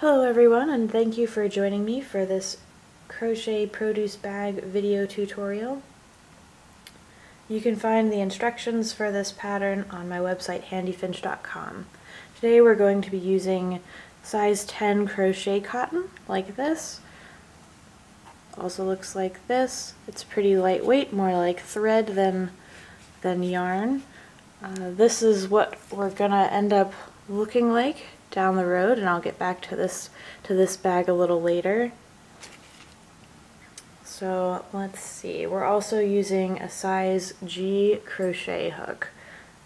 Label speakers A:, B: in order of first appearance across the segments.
A: Hello everyone and thank you for joining me for this crochet produce bag video tutorial. You can find the instructions for this pattern on my website handyfinch.com. Today we're going to be using size 10 crochet cotton like this. Also looks like this. It's pretty lightweight, more like thread than, than yarn. Uh, this is what we're gonna end up looking like down the road and I'll get back to this to this bag a little later. So let's see, we're also using a size G crochet hook.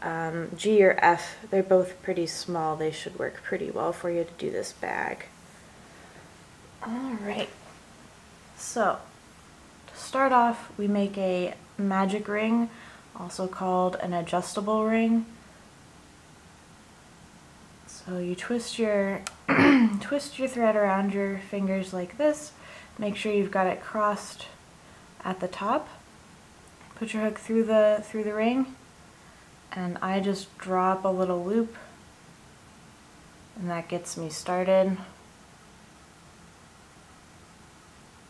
A: Um, G or F, they're both pretty small. They should work pretty well for you to do this bag. Alright, so to start off we make a magic ring, also called an adjustable ring. So you twist your twist your thread around your fingers like this. Make sure you've got it crossed at the top. Put your hook through the through the ring and I just drop a little loop and that gets me started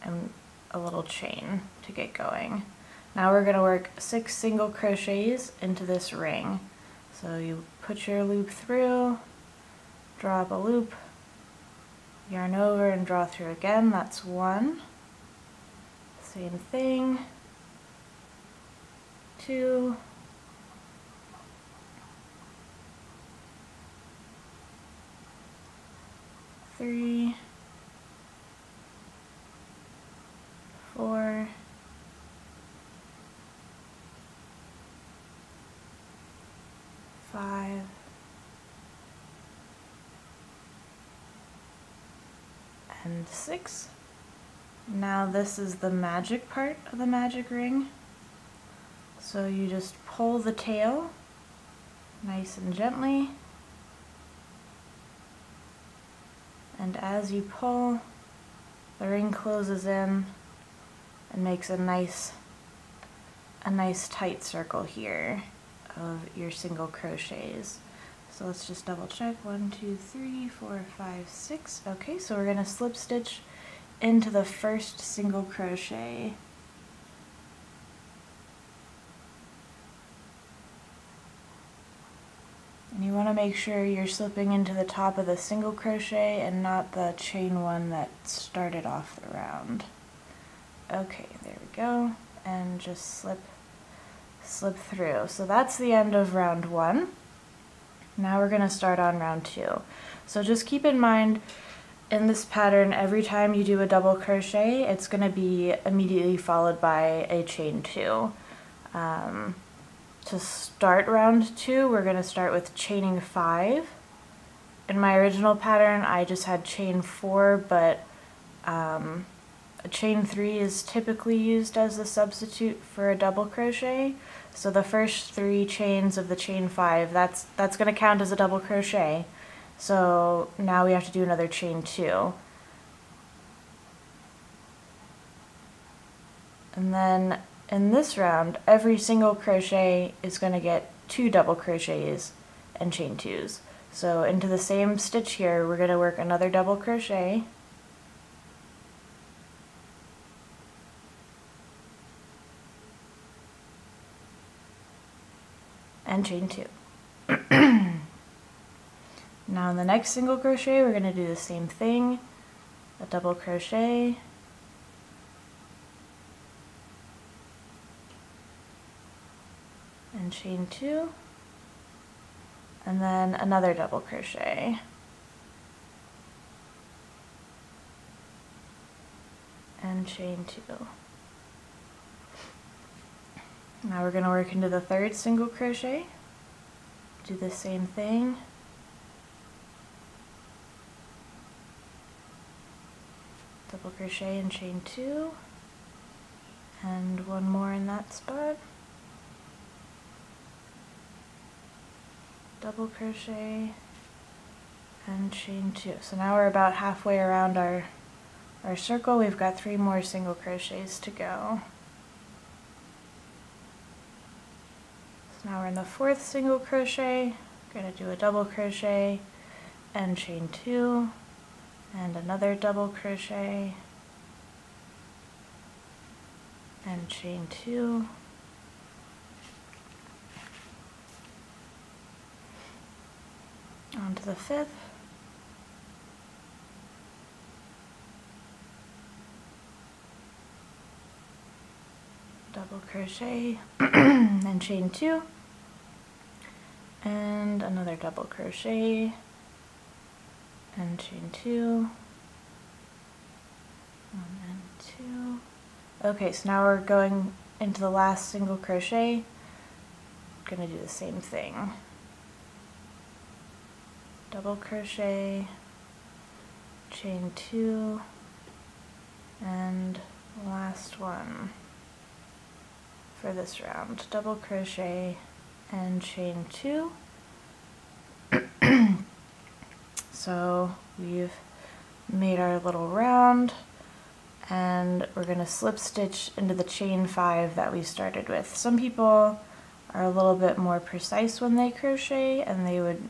A: and a little chain to get going. Now we're going to work six single crochets into this ring. So you put your loop through, drop a loop, yarn over and draw through again, that's one. Same thing, two, three, four, five, and six. Now this is the magic part of the magic ring. So you just pull the tail nice and gently. And as you pull, the ring closes in and makes a nice a nice tight circle here of your single crochets. So let's just double check. One, two, three, four, five, six. Okay, so we're gonna slip stitch into the first single crochet. And you want to make sure you're slipping into the top of the single crochet and not the chain one that started off the round. Okay, there we go. And just slip, slip through. So that's the end of round one. Now we're going to start on round two. So just keep in mind in this pattern, every time you do a double crochet, it's going to be immediately followed by a chain two. Um, to start round two, we're going to start with chaining five. In my original pattern, I just had chain four, but um, a chain three is typically used as a substitute for a double crochet. So the first three chains of the chain five, that's, that's going to count as a double crochet. So now we have to do another chain two. And then in this round, every single crochet is going to get two double crochets and chain twos. So into the same stitch here, we're going to work another double crochet and chain two. now in the next single crochet we're going to do the same thing, a double crochet, and chain two, and then another double crochet. and chain two. Now we're going to work into the third single crochet. Do the same thing. Double crochet and chain two. And one more in that spot. Double crochet and chain two. So now we're about halfway around our, our circle. We've got three more single crochets to go. Now we're in the fourth single crochet, going to do a double crochet and chain two and another double crochet and chain two. Onto the fifth double crochet and chain two and another double crochet and chain two one and two. Okay so now we're going into the last single crochet. Gonna do the same thing. Double crochet chain two and last one for this round. Double crochet and chain two. so we've made our little round and we're going to slip stitch into the chain five that we started with. Some people are a little bit more precise when they crochet and they would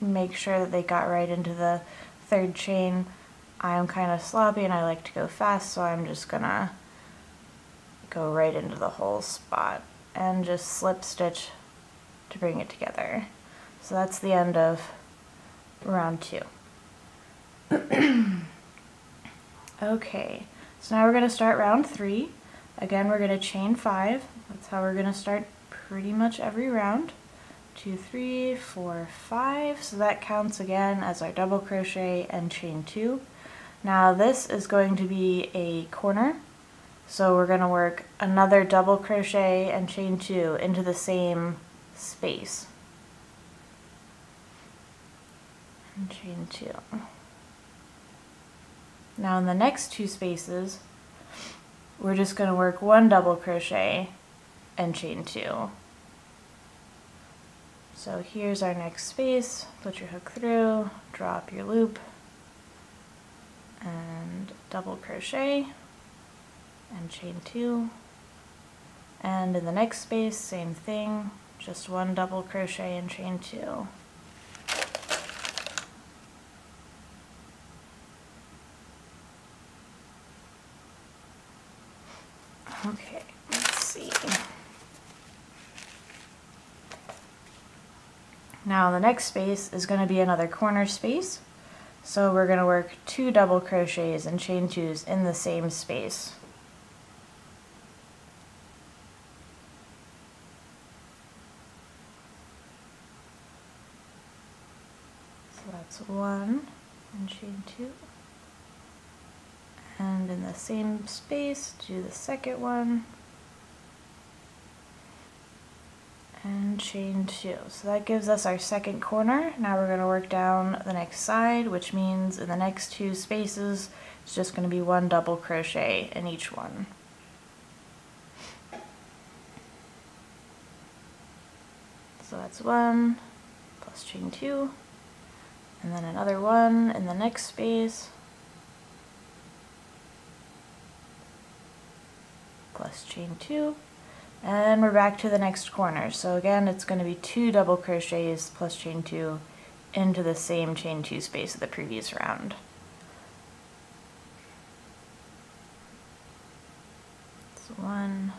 A: make sure that they got right into the third chain. I'm kind of sloppy and I like to go fast so I'm just gonna go right into the whole spot and just slip stitch to bring it together. So that's the end of round two. okay, so now we're going to start round three. Again, we're going to chain five. That's how we're going to start pretty much every round. Two, three, four, five. So that counts again as our double crochet and chain two. Now this is going to be a corner so we're going to work another double crochet and chain two into the same space. And chain two. Now in the next two spaces, we're just going to work one double crochet and chain two. So here's our next space, put your hook through, drop your loop, and double crochet and chain two. And in the next space same thing just one double crochet and chain two. Okay let's see. Now the next space is going to be another corner space. So we're going to work two double crochets and chain twos in the same space that's one and chain two. And in the same space do the second one. And chain two. So that gives us our second corner. Now we're going to work down the next side which means in the next two spaces it's just going to be one double crochet in each one. So that's one plus chain two and then another one in the next space. Plus chain two. And we're back to the next corner. So again it's going to be two double crochets plus chain two into the same chain two space of the previous round. So one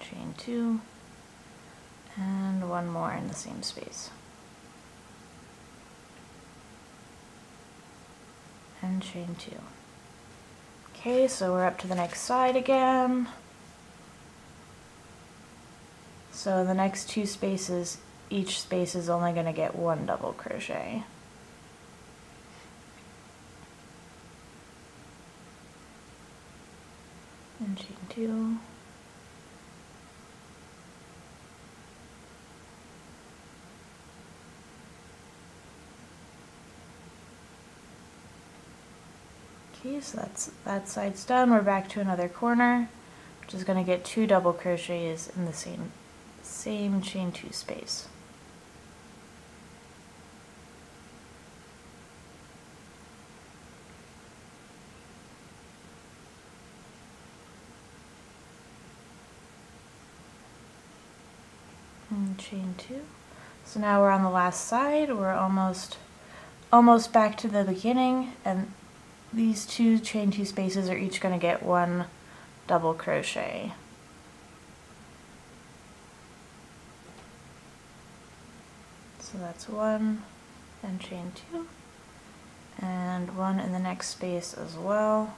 A: chain two and one more in the same space and chain two. Okay, so we're up to the next side again. So the next two spaces, each space is only going to get one double crochet. And chain two. Okay, so that's that side's done. We're back to another corner, which is going to get two double crochets in the same same chain two space. And chain two. So now we're on the last side. We're almost almost back to the beginning and these two chain two spaces are each going to get one double crochet. So that's one and chain two and one in the next space as well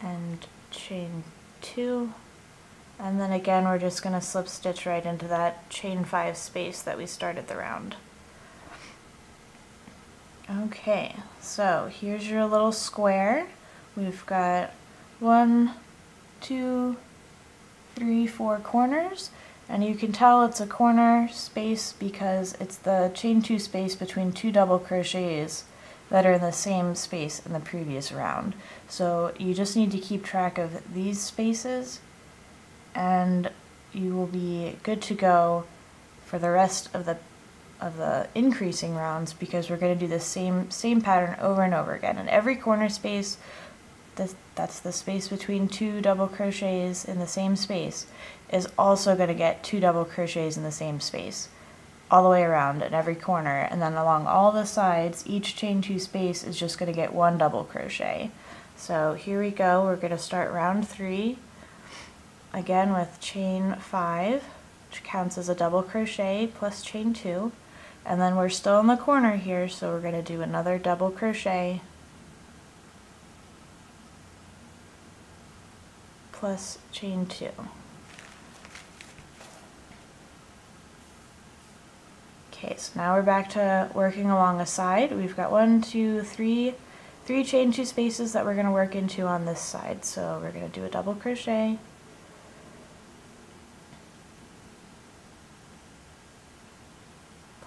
A: and chain two and then again we're just going to slip stitch right into that chain five space that we started the round. Okay, so here's your little square. We've got one, two, three, four corners, and you can tell it's a corner space because it's the chain two space between two double crochets that are in the same space in the previous round. So you just need to keep track of these spaces and you will be good to go for the rest of the of the increasing rounds because we're going to do the same same pattern over and over again. In every corner space, this, that's the space between two double crochets in the same space, is also going to get two double crochets in the same space all the way around in every corner. And then along all the sides each chain two space is just going to get one double crochet. So here we go we're going to start round three again with chain five which counts as a double crochet plus chain two and then we're still in the corner here, so we're going to do another double crochet plus chain two. Okay, so now we're back to working along a side. We've got one, two, three, three chain two spaces that we're going to work into on this side. So we're going to do a double crochet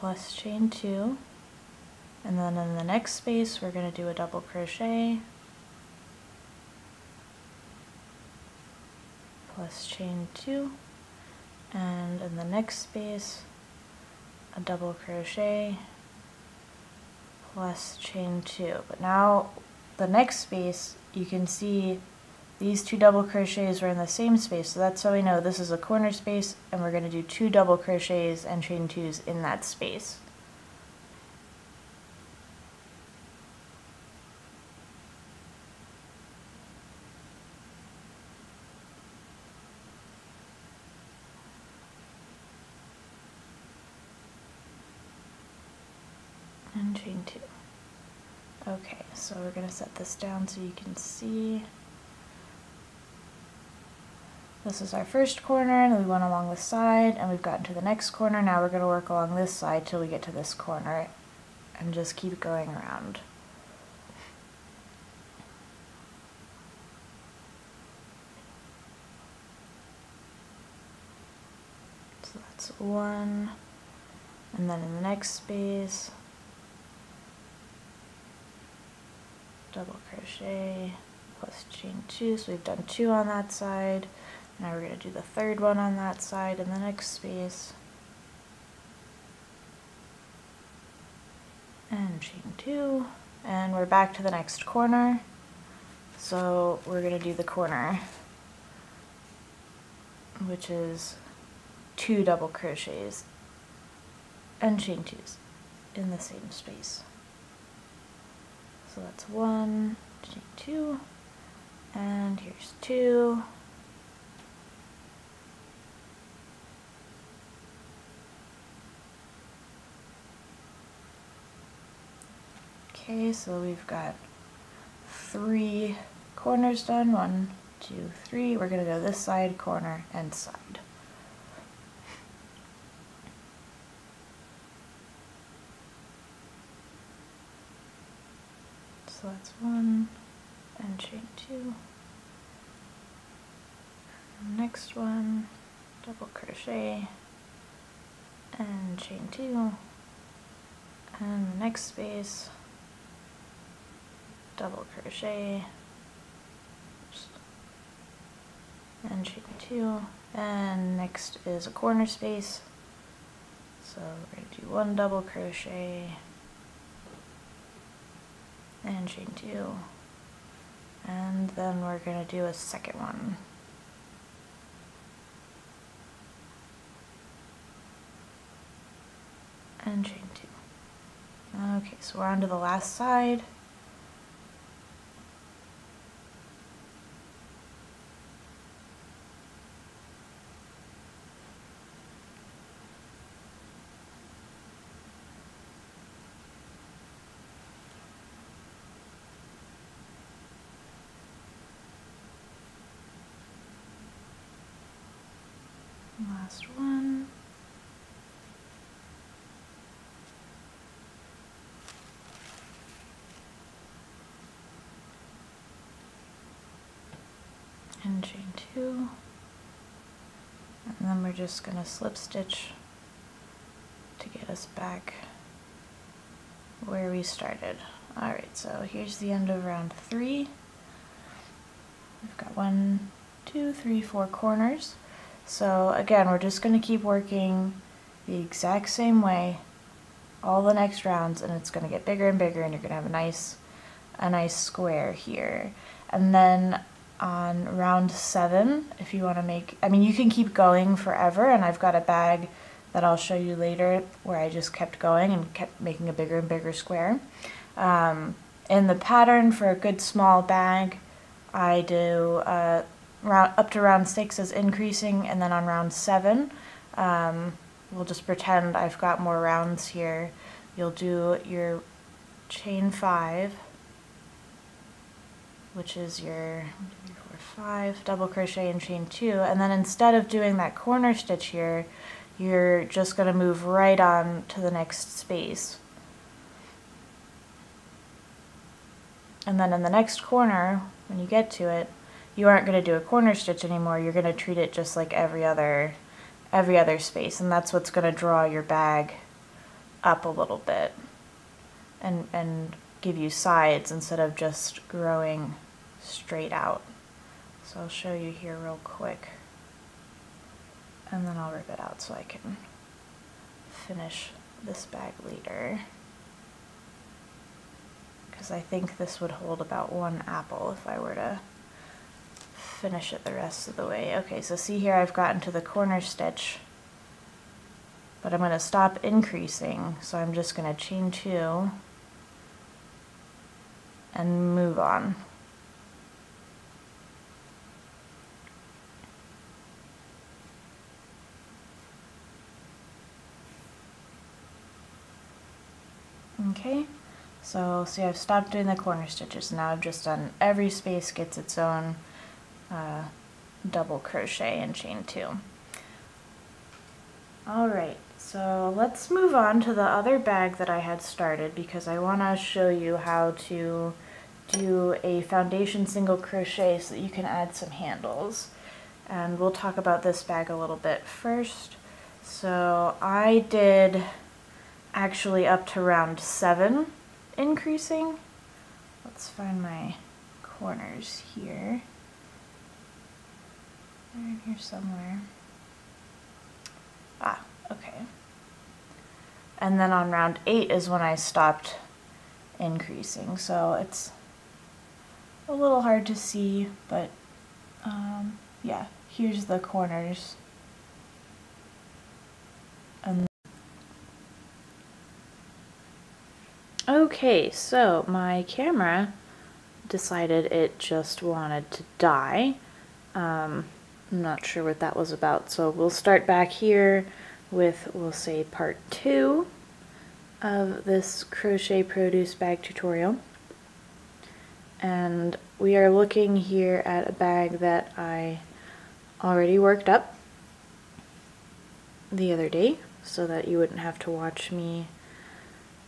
A: plus chain two. And then in the next space we're going to do a double crochet. Plus chain two. And in the next space a double crochet plus chain two. But now the next space you can see these two double crochets are in the same space, so that's how we know this is a corner space, and we're going to do two double crochets and chain twos in that space. and chain two. Okay, so we're going to set this down so you can see. This is our first corner, and we went along the side, and we've gotten to the next corner. Now we're going to work along this side till we get to this corner, and just keep going around. So that's one, and then in the next space, double crochet plus chain two, so we've done two on that side, now we're going to do the third one on that side in the next space. And chain two. And we're back to the next corner. So we're going to do the corner, which is two double crochets and chain twos in the same space. So that's one, chain two, and here's two, Okay, so we've got three corners done. One, two, three. We're going to go this side, corner, and side. So that's one, and chain two. Next one, double crochet, and chain two. And the next space, double crochet. And chain two and next is a corner space. So we're going to do one double crochet. And chain two and then we're going to do a second one. And chain two Okay, so we're on to the last side. Last one. Chain two. And then we're just going to slip stitch to get us back where we started. Alright, so here's the end of round three. We've got one, two, three, four corners. So again, we're just going to keep working the exact same way all the next rounds and it's going to get bigger and bigger and you're going to have a nice a nice square here. And then on round seven, if you want to make, I mean, you can keep going forever and I've got a bag that I'll show you later where I just kept going and kept making a bigger and bigger square. Um, in the pattern for a good small bag, I do uh, round, up to round six is increasing, and then on round seven, um, we'll just pretend I've got more rounds here. You'll do your chain five, which is your five, double crochet and chain two, and then instead of doing that corner stitch here, you're just going to move right on to the next space. And then in the next corner, when you get to it, you aren't going to do a corner stitch anymore. You're going to treat it just like every other every other space and that's what's going to draw your bag up a little bit and and give you sides instead of just growing straight out. So I'll show you here real quick and then I'll rip it out so I can finish this bag later because I think this would hold about one apple if I were to finish it the rest of the way. Okay, so see here I've gotten to the corner stitch, but I'm going to stop increasing, so I'm just going to chain two and move on. Okay, so see I've stopped doing the corner stitches, now I've just done every space gets its own uh, double crochet and chain two. Alright, so let's move on to the other bag that I had started because I want to show you how to do a foundation single crochet so that you can add some handles. And we'll talk about this bag a little bit first. So I did actually up to round seven increasing. Let's find my corners here. They're in here somewhere. Ah, okay. And then on round eight is when I stopped increasing. So it's a little hard to see, but um, yeah, here's the corners. And okay, so my camera decided it just wanted to die. Um, I'm not sure what that was about. So we'll start back here with, we'll say part two of this crochet produce bag tutorial. And we are looking here at a bag that I already worked up the other day so that you wouldn't have to watch me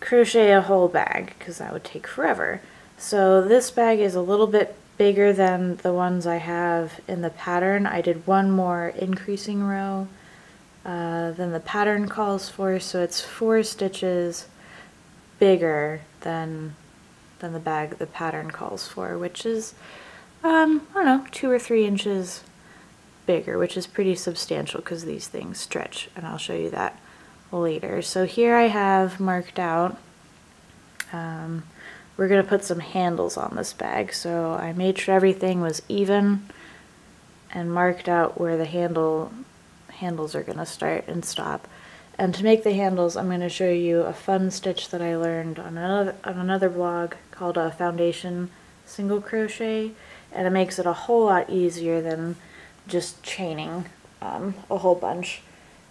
A: crochet a whole bag because that would take forever. So this bag is a little bit bigger than the ones I have in the pattern. I did one more increasing row uh, than the pattern calls for, so it's four stitches bigger than than the bag the pattern calls for, which is, um, I don't know, two or three inches bigger, which is pretty substantial because these things stretch, and I'll show you that later. So here I have marked out um, we're going to put some handles on this bag. So I made sure everything was even and marked out where the handle handles are going to start and stop. And to make the handles, I'm going to show you a fun stitch that I learned on another, on another blog called a foundation single crochet. And it makes it a whole lot easier than just chaining um, a whole bunch.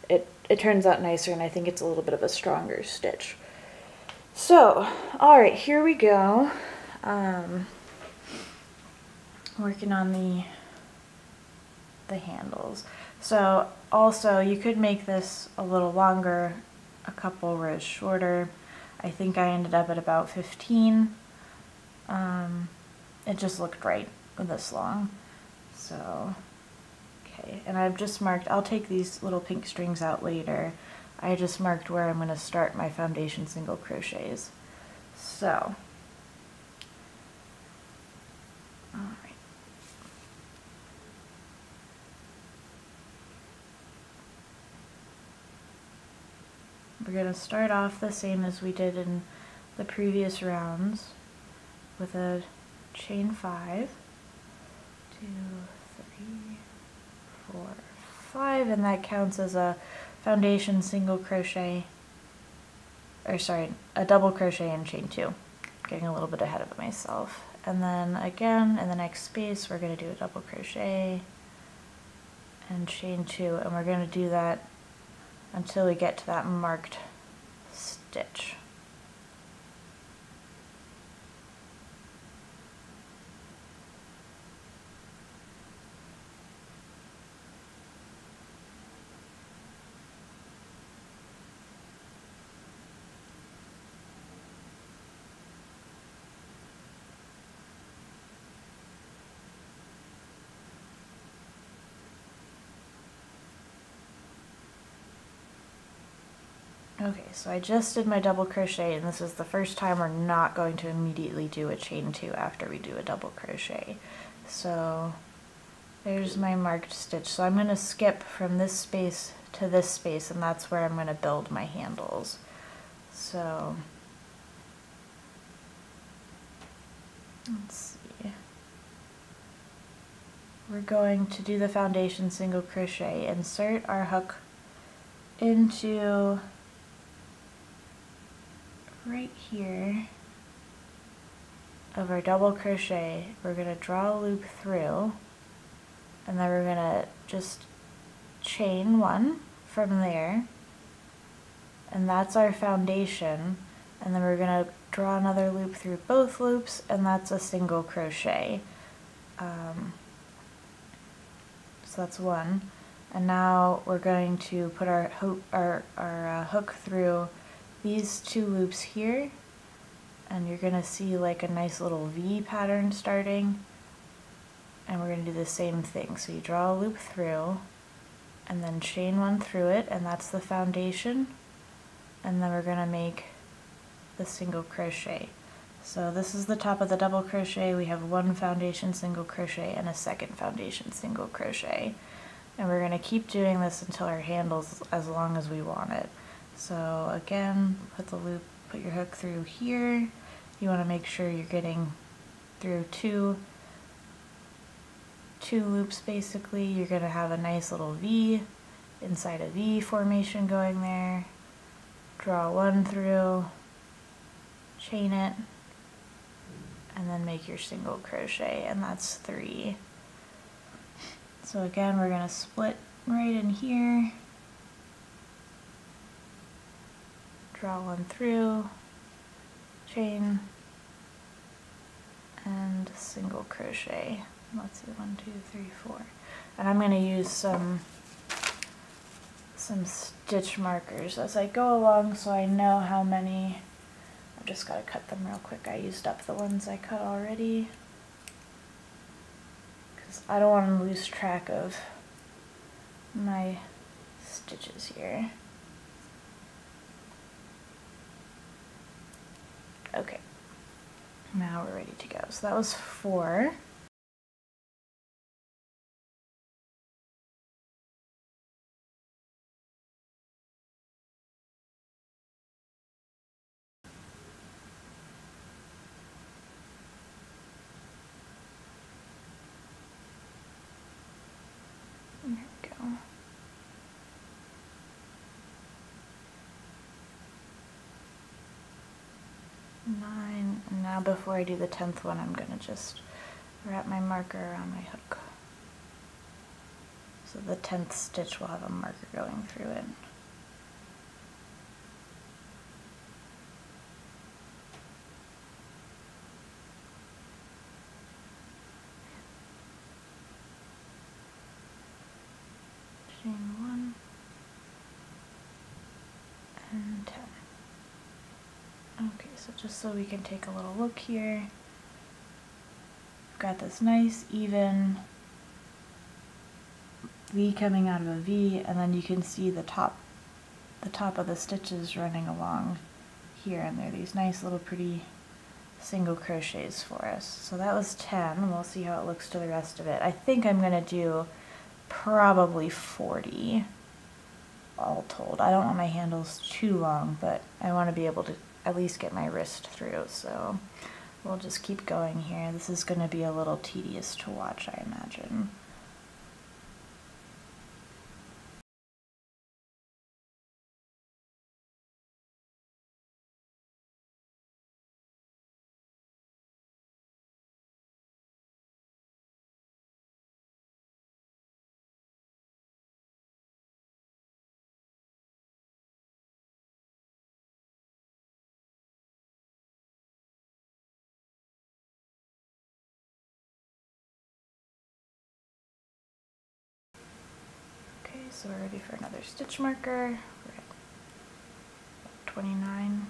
A: It, it turns out nicer and I think it's a little bit of a stronger stitch. So, alright, here we go. Um, working on the the handles. So also you could make this a little longer, a couple rows shorter. I think I ended up at about 15. Um, it just looked right this long. So, okay, and I've just marked, I'll take these little pink strings out later. I just marked where I'm going to start my foundation single crochets. So, We're going to start off the same as we did in the previous rounds with a chain five, two, three, four, five, and that counts as a foundation single crochet, or sorry, a double crochet and chain two. Getting a little bit ahead of myself. And then again, in the next space, we're going to do a double crochet and chain two, and we're going to do that until we get to that marked stitch. Okay, so I just did my double crochet and this is the first time we're not going to immediately do a chain two after we do a double crochet. So there's my marked stitch. So I'm going to skip from this space to this space and that's where I'm going to build my handles. So let's see. We're going to do the foundation single crochet, insert our hook into right here of our double crochet we're going to draw a loop through and then we're going to just chain one from there and that's our foundation and then we're going to draw another loop through both loops and that's a single crochet. Um, so that's one. And now we're going to put our, ho our, our uh, hook through these two loops here and you're going to see like a nice little V pattern starting and we're going to do the same thing. So you draw a loop through and then chain one through it and that's the foundation and then we're going to make the single crochet. So this is the top of the double crochet. We have one foundation single crochet and a second foundation single crochet. And we're going to keep doing this until our handle's as long as we want it. So again, put the loop, put your hook through here. You want to make sure you're getting through two, two loops basically. You're going to have a nice little V inside a V formation going there. Draw one through, chain it, and then make your single crochet, and that's three. So again, we're going to split right in here. Draw one through, chain, and single crochet. Let's see, one, two, three, four. And I'm going to use some some stitch markers as I go along so I know how many. I've just got to cut them real quick. I used up the ones I cut already. Because I don't want to lose track of my stitches here. Okay. Now we're ready to go. So that was four. There we go. Nine. Now before I do the tenth one, I'm gonna just wrap my marker around my hook. So the tenth stitch will have a marker going through it. Chain one and ten. Okay, so we can take a little look here, we've got this nice even V coming out of a V, and then you can see the top, the top of the stitches running along here, and they're these nice little pretty single crochets for us. So that was 10, we'll see how it looks to the rest of it. I think I'm going to do probably 40 all told. I don't want my handles too long, but I want to be able to at least get my wrist through, so we'll just keep going here. This is going to be a little tedious to watch, I imagine. So we're ready for another stitch marker. We're at 29.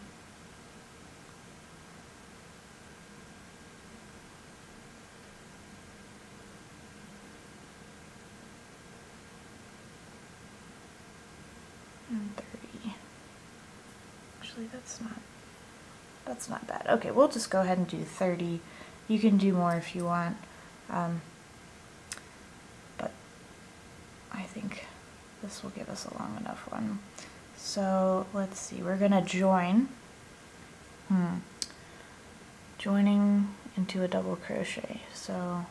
A: And 30. Actually, that's not, that's not bad. Okay, we'll just go ahead and do 30. You can do more if you want. Um, but I think this will give us a long enough one. So let's see, we're gonna join, hmm, joining into a double crochet. So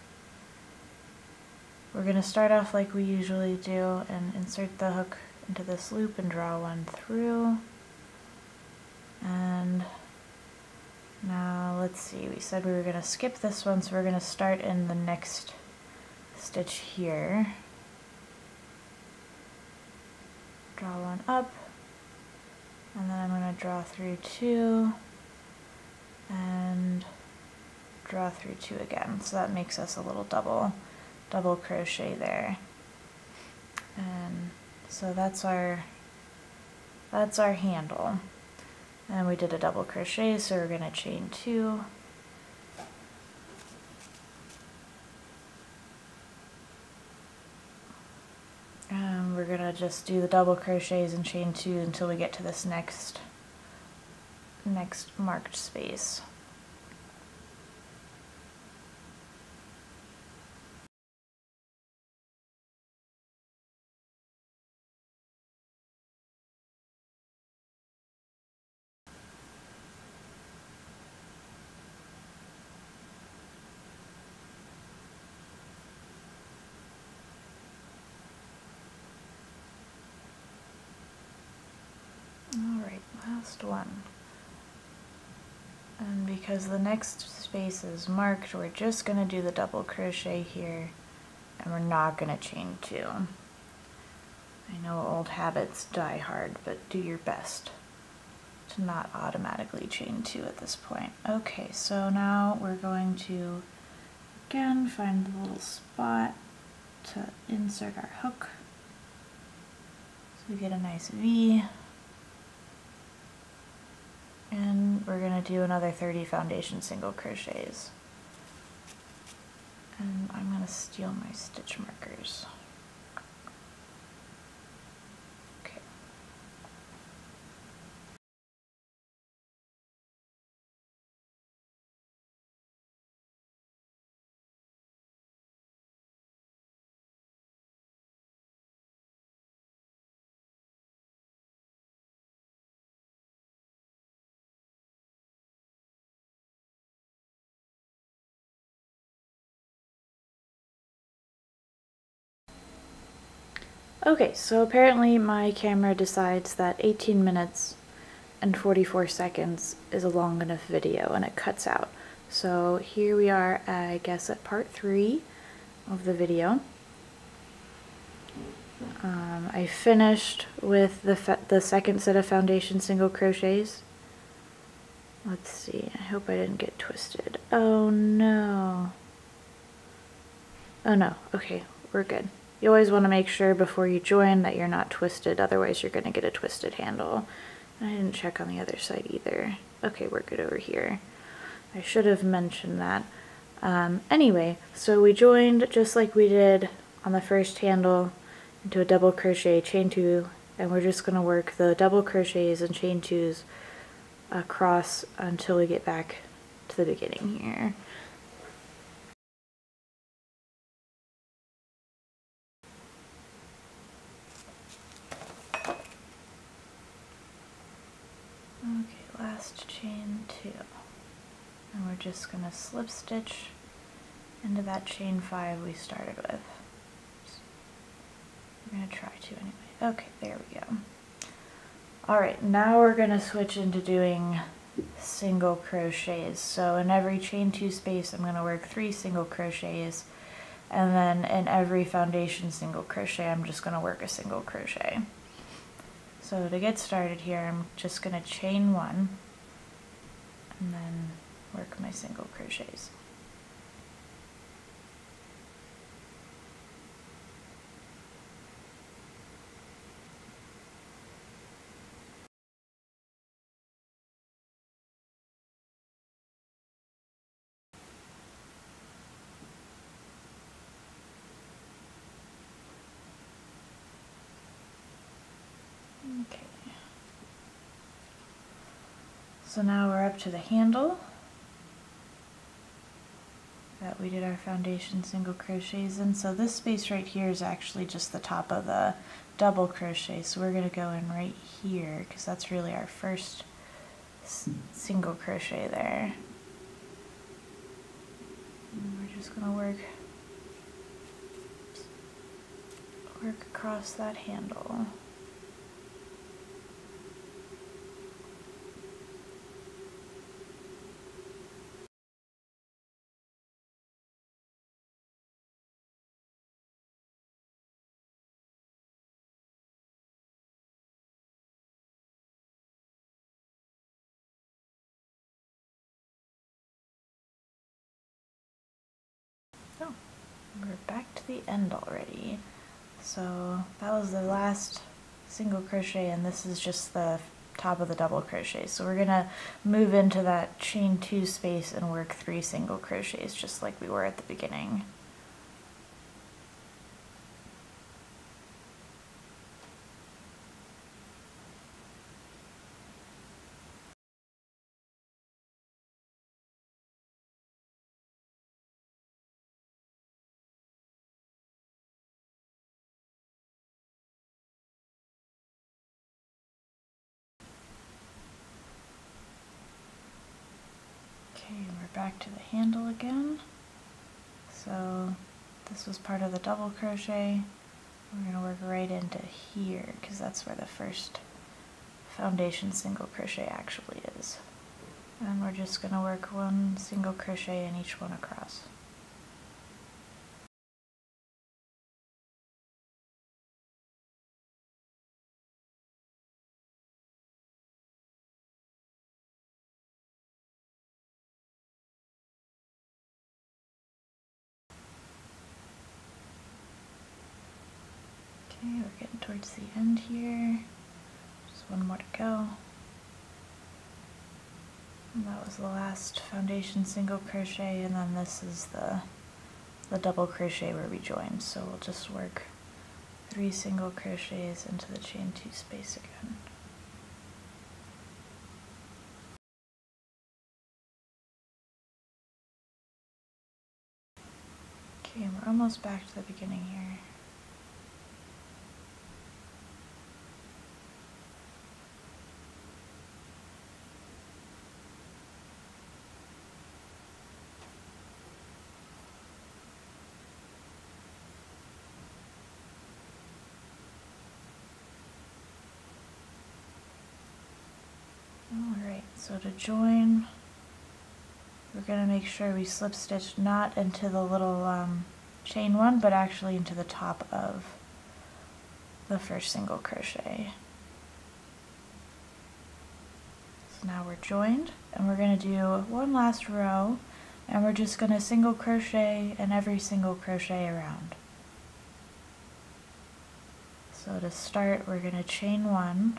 A: we're gonna start off like we usually do and insert the hook into this loop and draw one through. And now let's see, we said we were gonna skip this one, so we're gonna start in the next stitch here. Draw one up, and then I'm going to draw through two, and draw through two again. So that makes us a little double, double crochet there. And so that's our, that's our handle. And we did a double crochet, so we're going to chain two, Um, we're gonna just do the double crochets and chain two until we get to this next next marked space. Last one. And because the next space is marked, we're just going to do the double crochet here and we're not going to chain two. I know old habits die hard, but do your best to not automatically chain two at this point. Okay, so now we're going to again find the little spot to insert our hook. So we get a nice V and we're going to do another 30 foundation single crochets. And I'm going to steal my stitch markers Okay, so apparently my camera decides that 18 minutes and 44 seconds is a long enough video and it cuts out. So here we are, I guess, at part three of the video. Um, I finished with the, the second set of foundation single crochets. Let's see, I hope I didn't get twisted. Oh no. Oh no, okay, we're good. You always want to make sure before you join that you're not twisted, otherwise you're going to get a twisted handle. I didn't check on the other side either. Okay, we're good over here. I should have mentioned that. Um, anyway, so we joined just like we did on the first handle into a double crochet chain two and we're just going to work the double crochets and chain twos across until we get back to the beginning here. Okay, last chain two. And we're just going to slip stitch into that chain five we started with. I'm going to try to anyway. Okay, there we go. Alright, now we're going to switch into doing single crochets. So in every chain two space I'm going to work three single crochets and then in every foundation single crochet I'm just going to work a single crochet. So to get started here I'm just going to chain one and then work my single crochets. So now we're up to the handle that we did our foundation single crochets in. So this space right here is actually just the top of the double crochet. So we're going to go in right here because that's really our first single crochet there. And we're just going to work work across that handle. Oh, we're back to end already. So that was the last single crochet and this is just the top of the double crochet. So we're gonna move into that chain two space and work three single crochets just like we were at the beginning. Okay, we're back to the handle again. So this was part of the double crochet. We're going to work right into here because that's where the first foundation single crochet actually is. And we're just going to work one single crochet in each one across. Okay, we're getting towards the end here. Just one more to go. And that was the last foundation single crochet and then this is the the double crochet where we join. So we'll just work three single crochets into the chain two space again. Okay, we're almost back to the beginning here. So to join, we're going to make sure we slip stitch not into the little um, chain one, but actually into the top of the first single crochet. So now we're joined and we're going to do one last row and we're just going to single crochet in every single crochet around. So to start we're going to chain one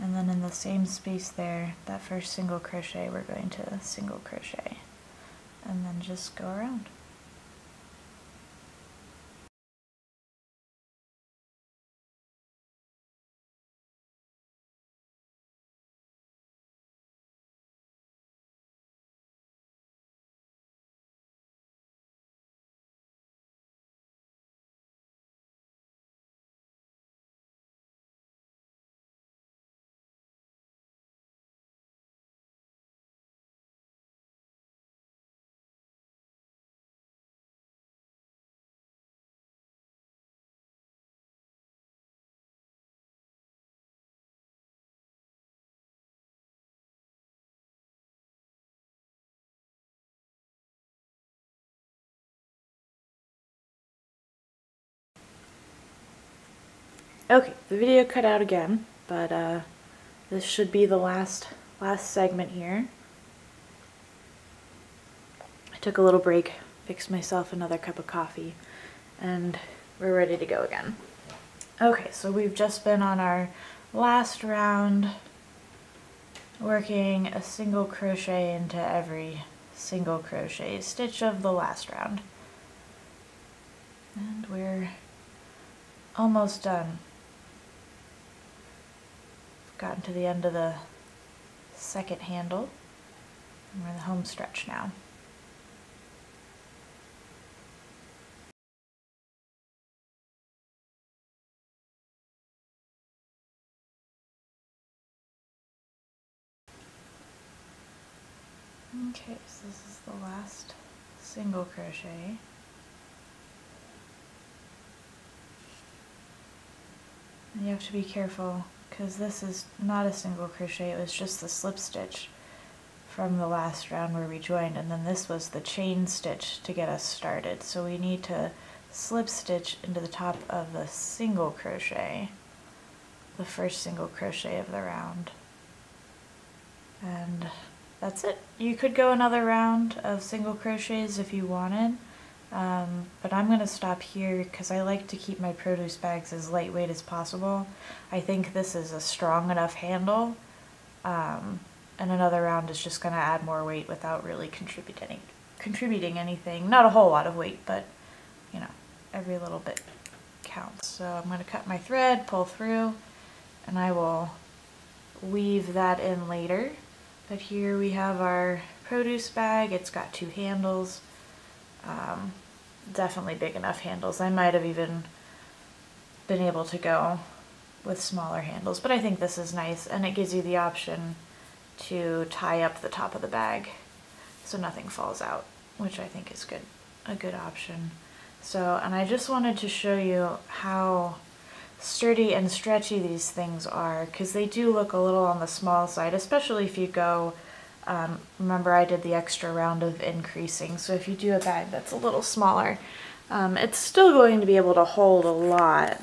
A: and then in the same space there, that first single crochet, we're going to single crochet and then just go around. Okay, the video cut out again, but uh, this should be the last last segment here. I took a little break, fixed myself another cup of coffee, and we're ready to go again. Okay, so we've just been on our last round, working a single crochet into every single crochet stitch of the last round. And we're almost done gotten to the end of the second handle. And we're in the home stretch now. Okay, so this is the last single crochet. And you have to be careful because this is not a single crochet, it was just the slip stitch from the last round where we joined and then this was the chain stitch to get us started. So we need to slip stitch into the top of the single crochet, the first single crochet of the round. And that's it. You could go another round of single crochets if you wanted. Um, but I'm going to stop here because I like to keep my produce bags as lightweight as possible. I think this is a strong enough handle um, and another round is just going to add more weight without really contributing, contributing anything. Not a whole lot of weight, but you know, every little bit counts. So I'm going to cut my thread, pull through, and I will weave that in later. But here we have our produce bag. It's got two handles. Um, definitely big enough handles. I might have even been able to go with smaller handles, but I think this is nice and it gives you the option to tie up the top of the bag so nothing falls out, which I think is good, a good option. So, and I just wanted to show you how sturdy and stretchy these things are because they do look a little on the small side, especially if you go um, remember I did the extra round of increasing, so if you do a bag that's a little smaller, um, it's still going to be able to hold a lot.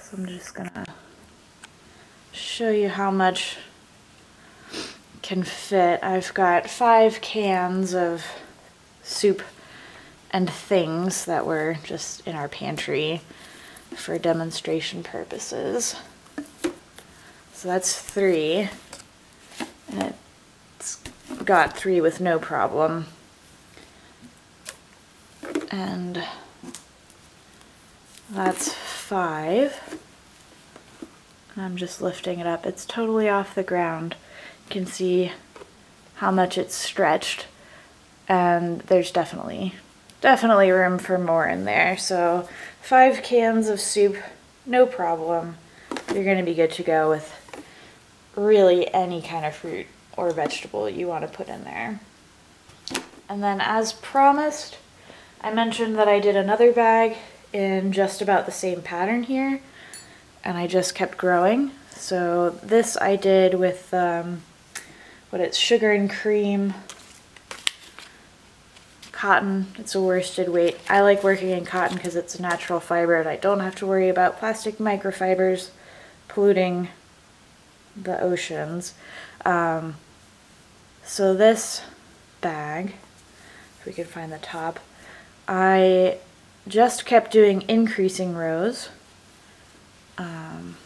A: So I'm just gonna show you how much can fit. I've got five cans of soup and things that were just in our pantry for demonstration purposes. So that's three and it's got three with no problem. And that's five. I'm just lifting it up. It's totally off the ground. You can see how much it's stretched and there's definitely definitely room for more in there. So five cans of soup, no problem. You're gonna be good to go with really any kind of fruit or vegetable you want to put in there. And then as promised, I mentioned that I did another bag in just about the same pattern here, and I just kept growing. So this I did with, um, what it's sugar and cream cotton. It's a worsted weight. I like working in cotton because it's a natural fiber and I don't have to worry about plastic microfibers polluting the oceans. Um, so this bag, if we can find the top, I just kept doing increasing rows. Um,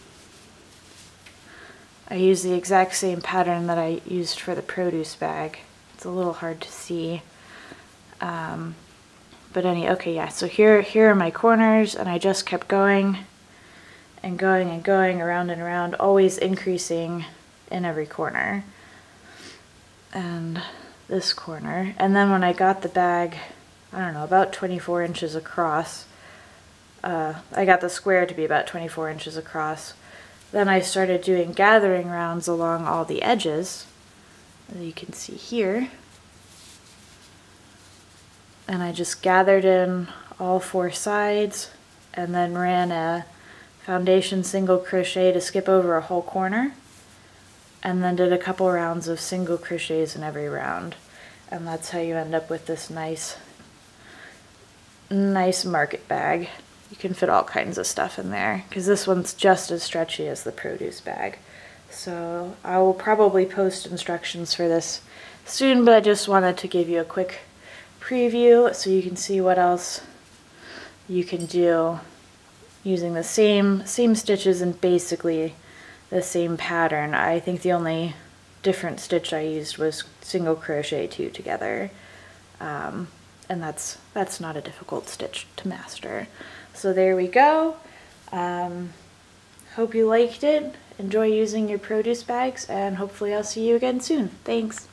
A: I use the exact same pattern that I used for the produce bag. It's a little hard to see. Um, but any, okay, yeah, so here, here are my corners and I just kept going and going and going around and around, always increasing in every corner. And this corner. And then when I got the bag, I don't know, about 24 inches across, uh, I got the square to be about 24 inches across. Then I started doing gathering rounds along all the edges, as you can see here and I just gathered in all four sides and then ran a foundation single crochet to skip over a whole corner and then did a couple rounds of single crochets in every round. And that's how you end up with this nice nice market bag. You can fit all kinds of stuff in there because this one's just as stretchy as the produce bag. So I will probably post instructions for this soon but I just wanted to give you a quick preview so you can see what else you can do using the same same stitches and basically the same pattern. I think the only different stitch I used was single crochet two together. Um, and that's that's not a difficult stitch to master. So there we go. Um, hope you liked it. Enjoy using your produce bags and hopefully I'll see you again soon. Thanks.